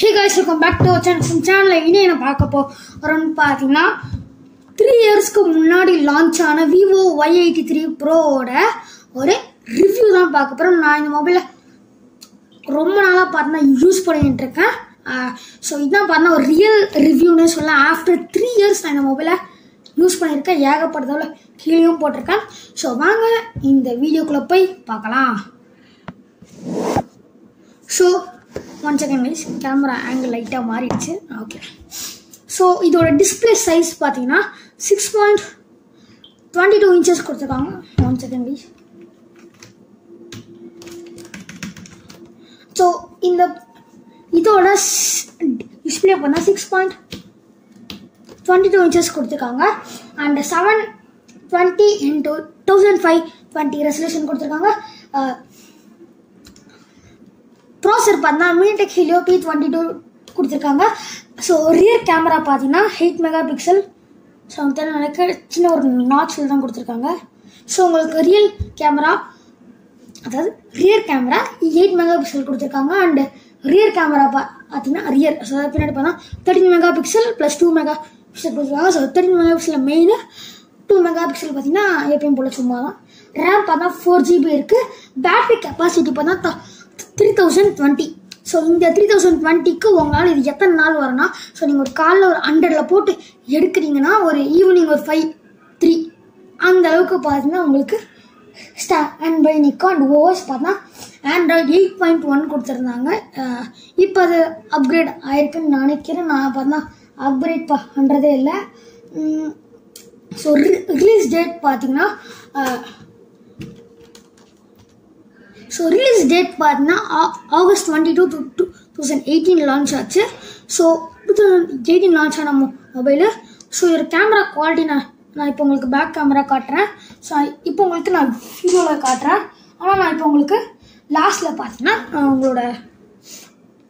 Hey guys welcome back to channel சேனலில் இனி என்ன பார்க்க போகிறோம்னு பார்த்தீங்கன்னா த்ரீ இயர்ஸ்க்கு முன்னாடி லான்ச் ஆன விவோ ஒய் எயிட்டி த்ரீ ப்ரோவோட ஒரு ரிவ்யூ தான் பார்க்க போகிறோம் நான் இந்த மொபைலை ரொம்ப நாளாக பார்த்தீங்கன்னா யூஸ் பண்ணிட்டு இருக்கேன். ஸோ இதான் பார்த்தா ஒரு ரியல் ரிவ்யூனே சொல்ல ஆஃப்டர் த்ரீ இயர்ஸ் நான் இந்த மொபைலை யூஸ் பண்ணியிருக்கேன். ஏகப்பட்டதோட கீழேயும் போட்டிருக்கேன். ஸோ வாங்க இந்த வீடியோக்குள்ளே போய் பார்க்கலாம். So one second guys camera angle லைட்டாக மாறிடுச்சு. ஓகே ஸோ இதோட டிஸ்பிளே சைஸ் பார்த்தீங்கன்னா six point twenty two inches கொடுத்துருக்காங்க. ஒன் செகண்ட் கைஸ் ஸோ இந்த இதோட டிஸ்பிளே பண்ணால் six point twenty two inches கொடுத்துருக்காங்க and seven twenty into thousand five twenty resolution கொடுத்துருக்காங்க. ப்ராசர் பார்த்தா MediaTek Helio P twenty two கொடுத்துருக்காங்க. So rear camera பார்த்தீங்கன்னா eight mega pixel so தெரியல எனக்கு சின்ன ஒரு நாட்சில் தான் கொடுத்துருக்காங்க. ஸோ உங்களுக்கு ரியல் கேமரா அதாவது rear camera eight mega pixel கொடுத்துருக்காங்க. அண்டு ரியர் கேமரா பா பார்த்தீங்கன்னா ரியர் ஸோ அதாவது பின்னாடி பார்த்தா thirteen mega pixel plus two mega pixel கொடுத்துருக்காங்க. So thirteen mega pixel main two mega pixel பார்த்தீங்கன்னா எப்பயும் போல் சும்மா தான் ரேம் பார்த்தா ஃபோர் ஜிபி இருக்குது பேட்டரி கெப்பாசிட்டி பார்த்தா த்ரீ தௌசண்ட் டுவெண்ட்டி ஸோ இந்த த்ரீ தௌசண்ட் டுவெண்ட்டிக்கு உங்களால் இது எத்தனை நாள் வரும்னா ஸோ நீங்கள் ஒரு காலைல ஒரு ஹண்ட்ரடில் போட்டு எடுக்கிறீங்கன்னா ஒரு ஈவினிங் ஒரு ஃபைவ் த்ரீ அந்த அளவுக்கு பார்த்தீங்கன்னா உங்களுக்கு ஸ்டா அண்ட் பை நிக்கான் ஓஎஸ் பார்த்தா ஆண்ட்ராய்டு எயிட் பாயிண்ட் ஒன் கொடுத்துருந்தாங்க. இப்போ அது அப்கிரேட் ஆயிருக்குன்னு நினைக்கிறேன். நான் பார்த்தா அப்கிரேட் பண்ணுறதே இல்லை. ஸோ ரிலீஸ் டேட் பார்த்தீங்கன்னா ஸோ ரிலீஸ் டேட் பார்த்தீங்கன்னா August twenty two two two thousand eighteen launch ஆச்சு. So two thousand eighteen launch ஆன மொபைலு ஸோ இதோட கேமரா குவாலிட்டி நான் நான் இப்போ உங்களுக்கு பேக் கேமரா காட்டுறேன். ஸோ இப்போ உங்களுக்கு நான் வீடியோவில் காட்டுறேன். ஆனால் நான் இப்போ உங்களுக்கு லாஸ்ட்டில் பார்த்தீங்கன்னா உங்களோட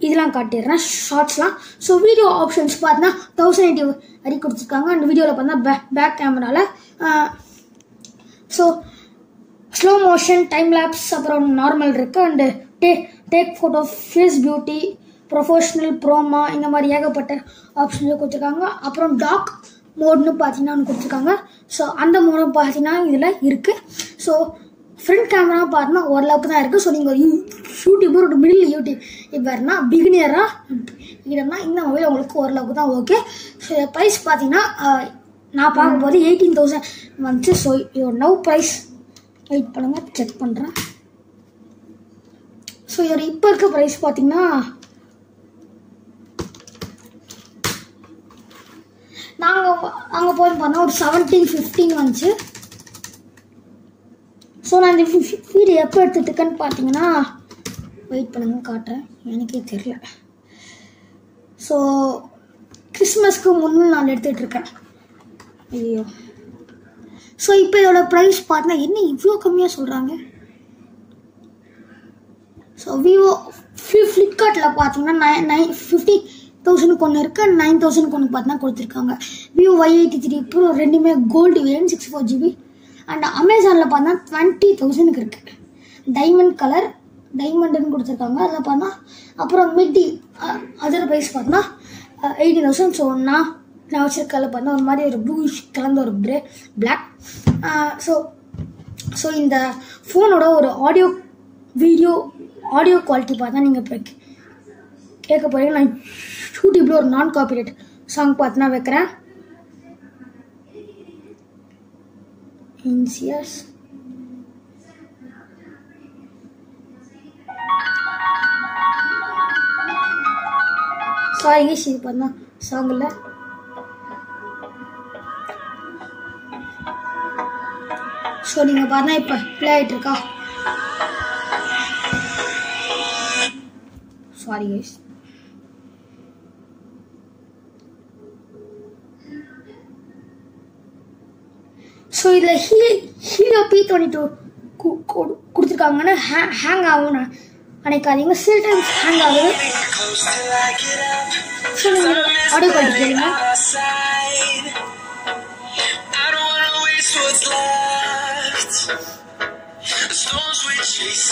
இதெல்லாம் காட்டிடுறேன். ஷார்ட்ஸ்லாம் ஸோ வீடியோ ஆப்ஷன்ஸ் பார்த்தீங்கன்னா தௌசண்ட் எயிட்டி வரைக்கும் கொடுத்துருக்காங்க. அந்த வீடியோவில் பார்த்தா பேக் பேக் கேமராவில் so slow motion time lapse அப்புறம் நார்மல் இருக்குது and day take photo face beauty professional ப்ரோமா இந்த மாதிரி ஏகப்பட்ட ஆப்ஷன்ஸ் கொடுத்துருக்காங்க. அப்புறம் டாக் மோட்னு பார்த்தீங்கன்னா ஒன்று கொடுத்துருக்காங்க. ஸோ அந்த மோடும் பார்த்தீங்கன்னா இதில் இருக்குது ஸோ ஃப்ரண்ட் கேமரா பார்த்தீங்கன்னா ஓரளவுக்கு தான் இருக்குது ஸோ நீங்கள் ஒரு யூடியூபர் ஒரு மிடில் யூடியூபர்னா பிகினியராக இல்லைன்னா இந்த மொபைல் உங்களுக்கு ஓரளவுக்கு தான் ஓகே ஸோ ப்ரைஸ் பார்த்தீங்கன்னா நான் பார்க்கும்போது எயிட்டீன் தௌசண்ட் வந்துச்சு ஸோ இதோட நவ் ப்ரைஸ் வெயிட் பண்ணுங்கள் செக் பண்ணுறேன் ஸோ இதோட இப்போ இருக்க ப்ரைஸ் பார்த்தீங்கன்னா நாங்கள் அங்கே போய் பார்த்தா ஒரு செவன்டீன் ஃபிஃப்டீன் வந்துச்சு. ஸோ நான் இந்த வீடு எப்போ எடுத்துட்டுக்கேன்னு பார்த்தீங்கன்னா வெயிட் பண்ணுங்க காட்டுறேன். எனக்கே தெரியல. ஸோ கிறிஸ்மஸ்க்கு முன்னு நான் எடுத்துகிட்ருக்கேன் ஐயோ. ஸோ இப்போ இதோட ப்ரைஸ் பார்த்தா என்ன இவ்வளோ கம்மியாக சொல்கிறாங்க ஸோ விவோ ஃப்ளிப்கார்ட்டில் பார்த்தீங்கன்னா நைன் நைன் ஃபிஃப்டி தௌசண்ட்க்கு ஒன்று இருக்குது நைன் தௌசண்ட்க்கு ஒன்று பார்த்தீங்கன்னா கொடுத்துருக்காங்க. Vivo Y eighty three pro ரெண்டுமே gold variant six four GB and அமேசானில் பார்த்தா டுவெண்ட்டி தௌசண்ட்க்கு இருக்குது டைமண்ட் கலர் டைமண்டுன்னு கொடுத்துருக்காங்க. அதில் பார்த்தா அப்புறம் மிட்டி அதர் ப்ரைஸ் பார்த்தோன்னா எயிட்டி தௌசண்ட் ஸோ நான் நான் வச்சிருக்கல பார்த்தா ஒரு மாதிரி ஒரு ப்ளூஷ் கலந்த ஒரு ப்ரே பிளாக் ஸோ ஸோ இந்த ஃபோனோட ஒரு ஆடியோ வீடியோ ஆடியோ குவாலிட்டி பார்த்தா நீங்கள் இப்போ கேட்க போகிறீங்க நான் யூடியூப்பில் ஒரு நான் காப்பிரைட் சாங் பார்த்து நான் வைக்கிறேன். இன்சியஸ் சாரி இது பார்த்தா சாங் இல்லை. ஸோ நீங்கள் பார்த்தா இப்போ ப்ளே ஆகிட்டுருக்கா சாரி கைஸ் ஸோ இதில் ஹீ ஹீரோ பி டுவெண்ட்டி டூ கொடுத்துருக்காங்கன்னு ஹே ஹேங் ஆகும் நினைக்காதீங்க. சில டைம்ஸ் ஹேங் ஆகுது. ஸோ நீங்கள் ஆடியோ குவாலிட்டி கேளுங்க.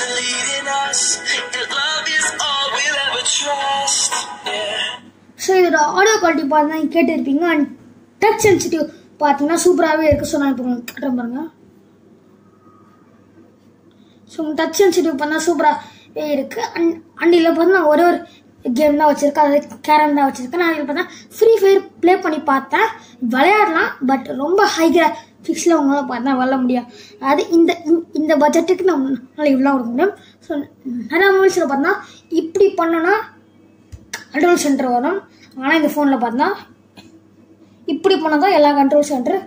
We leading us, and love is all we'll ever trust. So இதோட ஆடியோ குவாலிட்டி பார்த்தீங்கன்னா கேட்டிருப்பீங்க. அண்ட் டச் சென்சிட்டிவ் பார்த்தீங்கன்னா சூப்பராகவே இருக்குது ஸோ நான் இப்போ உங்களுக்கு பாருங்க. ஸோ டச் சென்சிட்டிவ் பண்ணால் சூப்பராகவே இருக்குது அண்ட் அண்ட் இதில் பார்த்து ஒரே ஒரு கேம் தான் வச்சுருக்கேன் அதாவது கேரம் தான் வச்சுருக்கேன் நான் இதில் பார்த்தா ஃப்ரீ ஃபயர் ப்ளே பண்ணி பார்த்தேன். விளையாடலாம் பட் ரொம்ப ஹை ஃபிக்ஸில் அவங்களால பார்த்தா வரல முடியும் அதாவது இந்த இந்த- இந்த பட்ஜெட்டுக்கு நம்மளால இவ்வளோ கொடுக்க முடியும். ஸோ நிறையா மொபைல்ஸில் பார்த்தா இப்படி பண்ணோன்னா கண்ட்ரோல் சென்டர் வரும். ஆனால் இந்த ஃபோனில் பார்த்தா இப்படி பண்ணால் தான் எல்லா கண்ட்ரோல் சென்டர்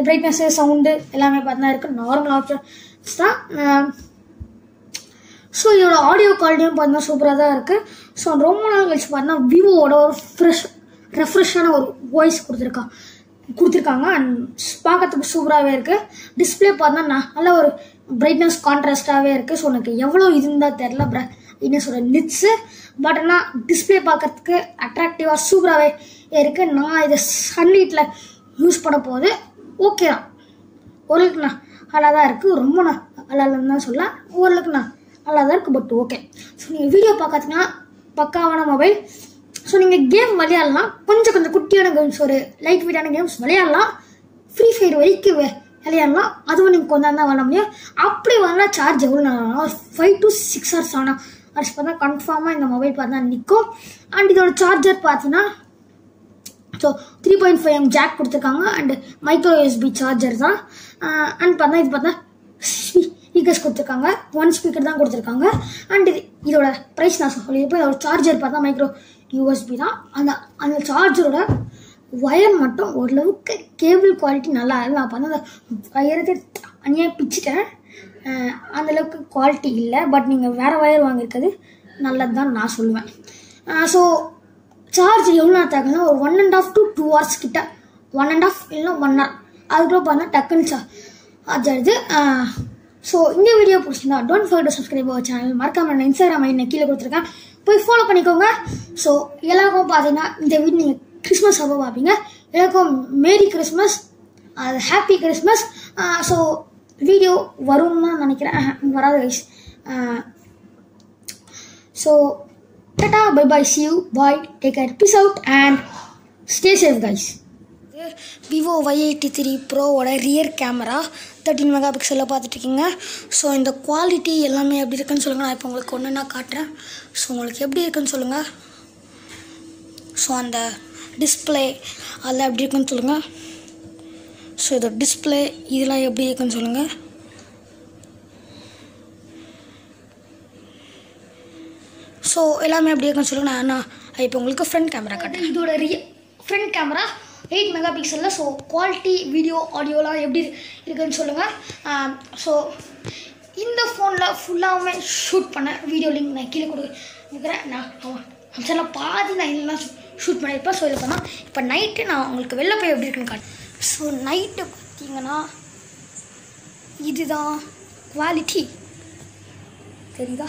பிரைட்னஸ்ஸு சவுண்டு எல்லாமே பார்த்தா இருக்குது நார்மல் ஆப்ஷன்ஸ் தான். ஸோ இதோட ஆடியோ குவாலிட்டியும் பார்த்தீங்கன்னா சூப்பராக தான் இருக்குது ஸோ ரொம்ப நாள் கழிச்சு பார்த்தீங்கன்னா விவோவோட ஒரு ஃப்ரெஷ் ரெஃப்ரெஷ்ஷான ஒரு வாய்ஸ் கொடுத்துருக்கான் கொடுத்துருக்காங்க. அண்ட் பார்க்கறதுக்கு சூப்பராகவே இருக்குது டிஸ்பிளே பார்த்தா நல்ல ஒரு பிரைட்னஸ் கான்ட்ராஸ்டாகவே இருக்குது ஸோ எனக்கு எவ்வளோ இருந்தால் தெரில பிர என்ன சொல்கிற நிட்ஸு பட் ஆனால் டிஸ்பிளே பார்க்கறதுக்கு அட்ராக்டிவாக சூப்பராகவே இருக்குது நான் இதை சன்லைட்டில் யூஸ் பண்ண போது ஓகே தான் ஓரளவுக்குண்ணா நல்லா தான் இருக்குது ரொம்ப நான் நல்லா இல்லைன்னு தான் சொல்ல ஓரளவுக்குண்ணா நல்லா தான் இருக்குது பட் ஓகே ஸோ நீங்கள் வீடியோ பார்க்கறதுனா பக்காவான மொபைல் ஸோ நீங்கள் கேம் விளையாடலாம். கொஞ்சம் கொஞ்சம் குட்டியான கேம்ஸ் ஒரு லைட் வெயிட்டான கேம்ஸ் விளையாடலாம். ஃப்ரீ ஃபயர் வரைக்கும் வே- விளையாடலாம். அதுவும் நீங்கள் கொஞ்சம் தான் விளாட முடியும். அப்படி வரலாம் சார்ஜ் எவ்வளோ நேரம் ஒரு ஃபைவ் டு சிக்ஸ் ஹவர்ஸ் ஆனால் அரிசி பார்த்தா கன்ஃபார்மாக இந்த மொபைல் பார்த்தா நிற்கும். அண்ட் இதோட சார்ஜர் பார்த்தீங்கன்னா so three point five M jack கொடுத்துருக்காங்க. அண்ட் மைக்ரோ யூஎஸ்பி சார்ஜர் தான். Uh, அண்ட் பார்த்தா இது பார்த்தா ஸ்பீக்கர்ஸ் கொடுத்துருக்காங்க. ஒன் ஸ்பீக்கர் தான் கொடுத்துருக்காங்க. அண்ட் இது இதோட ப்ரைஸ் நான் சொல்லியிருப்பேன் இதோட சார்ஜர் பார்த்தா மைக்ரோ யூஎஸ்பி தான். அந்த அந்த சார்ஜரோட ஒயர் மட்டும் ஓரளவுக்கு கேபிள் குவாலிட்டி நல்லா இருக்கு. நான் பார்த்தா அந்த ஒயரத்தை தனியாக பிச்சுட்டேன். அந்தளவுக்கு குவாலிட்டி இல்லை. பட் நீங்கள் வேறு ஒயர் வாங்கியிருக்கிறது நல்லது தான் நான் சொல்லுவேன். ஸோ சார்ஜ் எவ்வளோ நேரம் தாக்குன்னா ஒரு one and half to two hours கிட்ட. ஒன் அண்ட் ஆஃப் இல்லைனா ஒன் ஹவர் அதுக்குள்ள பார்த்தா டக்குன்னு சார்ஜ் ஆகுது ஸோ இந்த வீடியோ பிடிச்சிருந்தா டோன்ட் ஃபர்கெட் சப்ஸ்கிரைப் சேனல் மறக்காம நான் இன்ஸ்டாகிராம் ஐடி கீழே கொடுத்துருக்கேன். போய் ஃபாலோ பண்ணிக்கோங்க. ஸோ எல்லாருக்கும் பார்த்தீங்கன்னா இந்த வீடு நீங்கள் கிறிஸ்மஸ் அப்போ பார்ப்பீங்க எல்லாருக்கும் மேரி கிறிஸ்மஸ் அது ஹாப்பி கிறிஸ்மஸ் ஸோ வீடியோ வரும்னு நினைக்கிறேன். வராது guys so tata bye bye see you bye take care peace out and stay safe guys Vivo Y eighty three ப்ரோவோட rear camera thirteen mega பிக்சலில் பார்த்துட்ருக்கீங்க so இந்த quality எல்லாமே எப்படி இருக்குன்னு சொல்லுங்கள் நான் இப்போ உங்களுக்கு ஒன்று நான் காட்டுறேன். ஸோ உங்களுக்கு எப்படி இருக்குன்னு சொல்லுங்கள் ஸோ அந்த டிஸ்பிளே அதெல்லாம் எப்படி இருக்குன்னு சொல்லுங்கள் ஸோ இதோட டிஸ்பிளே இதெல்லாம் எப்படி இருக்குன்னு சொல்லுங்கள் ஸோ எல்லாமே எப்படி இருக்குன்னு சொல்லுங்கள் நான் நான் இப்போ உங்களுக்கு ஃப்ரண்ட் கேமரா காட்டுறேன். இதோட rear front camera eight mega பிக்சலில் so quality video ஆடியோலாம் எப்படி இருக்குதுன்னு சொல்லுங்கள் ஸோ இந்த ஃபோனில் ஃபுல்லாகவுமே ஷூட் பண்ண வீடியோ லிங்க் நான் கீழே கொடுக்குறேன். நான் ஆமாம் அம்சம்லாம் பாதி நான் இதெல்லாம் ஷூட் பண்ணியிருப்பேன். ஸோ இதை பண்ணால் இப்போ நைட்டு நான் உங்களுக்கு வெளில போய் எப்படி இருக்குன்னு காட்டு ஸோ நைட்டு பார்த்தீங்கன்னா இதுதான் குவாலிட்டி தெரியுதா?